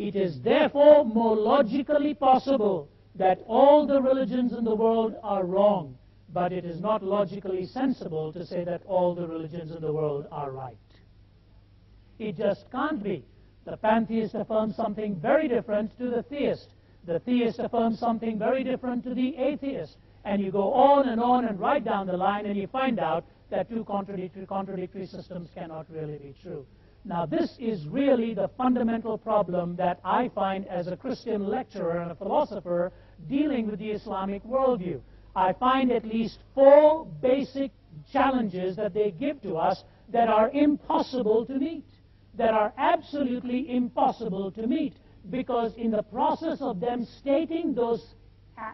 It is therefore more logically possible that all the religions in the world are wrong, but it is not logically sensible to say that all the religions in the world are right. It just can't be. The pantheist affirms something very different to the theist. The theist affirms something very different to the atheist. And you go on and on and right down the line, and you find out that two contradictory, contradictory systems cannot really be true. Now, this is really the fundamental problem that I find as a Christian lecturer and a philosopher dealing with the Islamic worldview. I find at least four basic challenges that they give to us that are impossible to meet, that are absolutely impossible to meet, because in the process of them stating those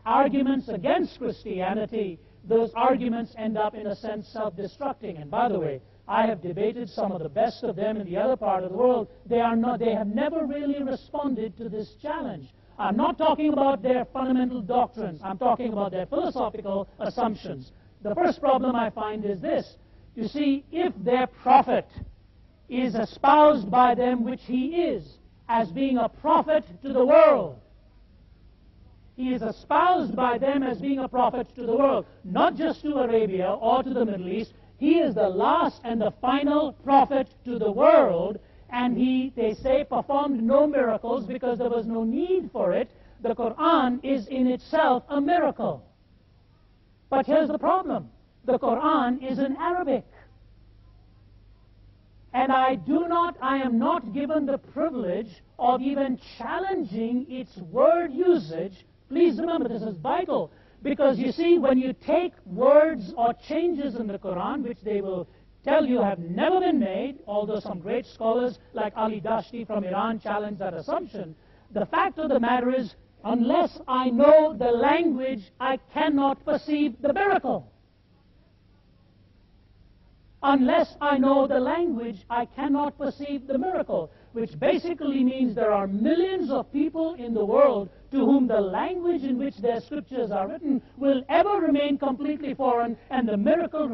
arguments against Christianity, those arguments end up, in a sense, self destructing. And by the way, I have debated some of the best of them in the other part of the world. They, are not, they have never really responded to this challenge. I'm not talking about their fundamental doctrines. I'm talking about their philosophical assumptions. The first problem I find is this. You see, if their prophet is espoused by them, which he is, as being a prophet to the world, he is espoused by them as being a prophet to the world, not just to Arabia or to the Middle East. He is the last and the final prophet to the world, and he, they say, performed no miracles because there was no need for it. The Quran is in itself a miracle. But here's the problem the Quran is in Arabic. And I do not, I am not given the privilege of even challenging its word usage Please remember, this is vital. Because you see, when you take words or changes in the Quran, which they will tell you have never been made, although some great scholars like Ali Dashti from Iran challenge that assumption, the fact of the matter is, unless I know the language, I cannot perceive the miracle. Unless I know the language, I cannot perceive the miracle which basically means there are millions of people in the world to whom the language in which their scriptures are written will ever remain completely foreign, and the miracle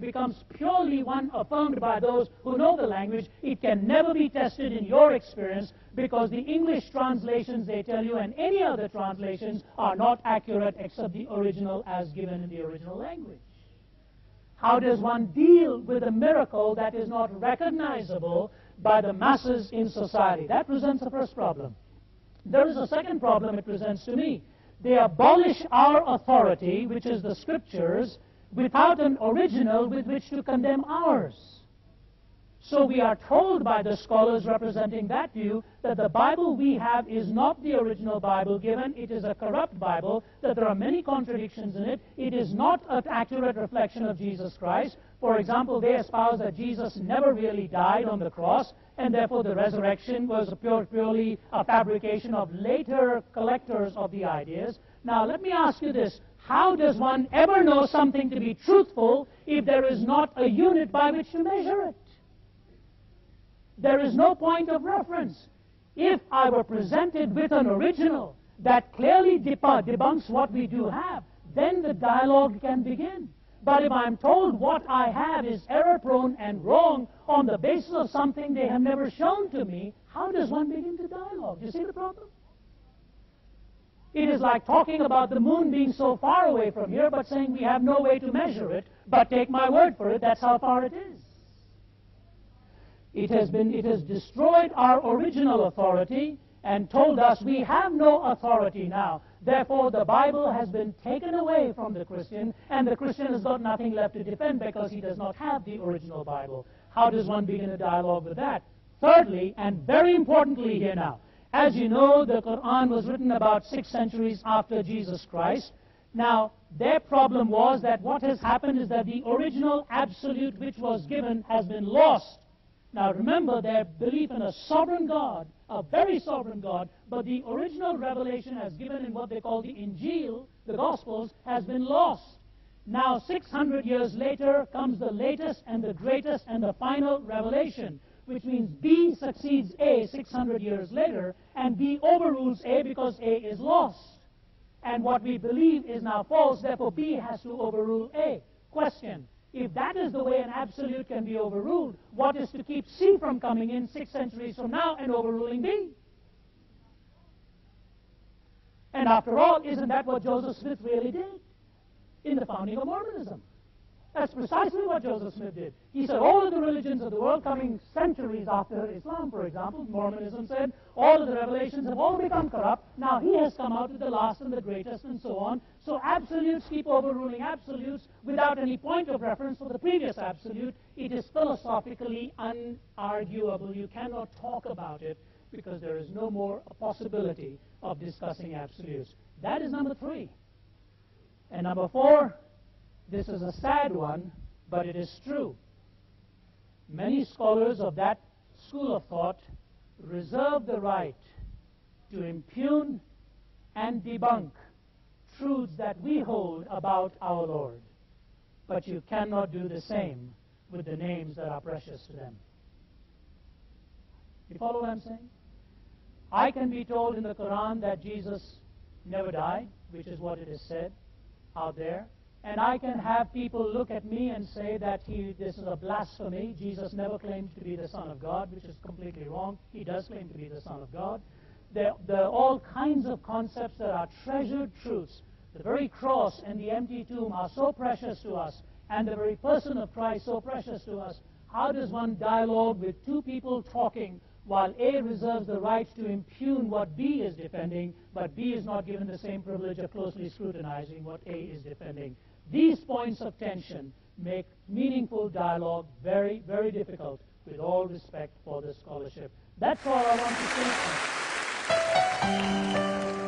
becomes purely one affirmed by those who know the language. It can never be tested in your experience because the English translations they tell you and any other translations are not accurate except the original as given in the original language. How does one deal with a miracle that is not recognizable by the masses in society. That presents the first problem. There is a second problem it presents to me. They abolish our authority, which is the scriptures, without an original with which to condemn ours. So we are told by the scholars representing that view that the Bible we have is not the original Bible given. It is a corrupt Bible, that there are many contradictions in it. It is not an accurate reflection of Jesus Christ. For example, they espouse that Jesus never really died on the cross, and therefore the resurrection was pure, purely a fabrication of later collectors of the ideas. Now, let me ask you this. How does one ever know something to be truthful if there is not a unit by which to measure it? There is no point of reference. If I were presented with an original that clearly debunks what we do have, then the dialogue can begin. But if I'm told what I have is error prone and wrong on the basis of something they have never shown to me, how does one begin to dialogue? Do you see the problem? It is like talking about the moon being so far away from here, but saying we have no way to measure it, but take my word for it, that's how far it is. It has, been, it has destroyed our original authority and told us we have no authority now. Therefore, the Bible has been taken away from the Christian, and the Christian has got nothing left to defend because he does not have the original Bible. How does one begin a dialogue with that? Thirdly, and very importantly here now, as you know, the Quran was written about six centuries after Jesus Christ. Now, their problem was that what has happened is that the original absolute which was given has been lost. Now remember their belief in a sovereign God, a very sovereign God, but the original revelation as given in what they call the Injil, the Gospels, has been lost. Now 600 years later comes the latest and the greatest and the final revelation, which means B succeeds A 600 years later, and B overrules A because A is lost. And what we believe is now false, therefore B has to overrule A. Question. If that is the way an absolute can be overruled, what is to keep C from coming in six centuries from now and overruling B? And after all, isn't that what Joseph Smith really did in the founding of Mormonism? That's precisely what Joseph Smith did. He said all of the religions of the world coming centuries after Islam, for example, Mormonism said, all of the revelations have all become corrupt. Now he has come out with the last and the greatest and so on. So absolutes keep overruling absolutes without any point of reference for the previous absolute. It is philosophically unarguable. You cannot talk about it because there is no more possibility of discussing absolutes. That is number three. And number four, this is a sad one, but it is true. Many scholars of that school of thought reserve the right to impugn and debunk truths that we hold about our Lord. But you cannot do the same with the names that are precious to them. You follow what I'm saying? I can be told in the Quran that Jesus never died, which is what it is said out there. And I can have people look at me and say that he, this is a blasphemy. Jesus never claimed to be the Son of God, which is completely wrong. He does claim to be the Son of God. There, there are all kinds of concepts that are treasured truths. The very cross and the empty tomb are so precious to us, and the very person of Christ so precious to us. How does one dialogue with two people talking while A reserves the right to impugn what B is defending, but B is not given the same privilege of closely scrutinizing what A is defending? These points of tension make meaningful dialogue very, very difficult with all respect for the scholarship. That's all I want to say.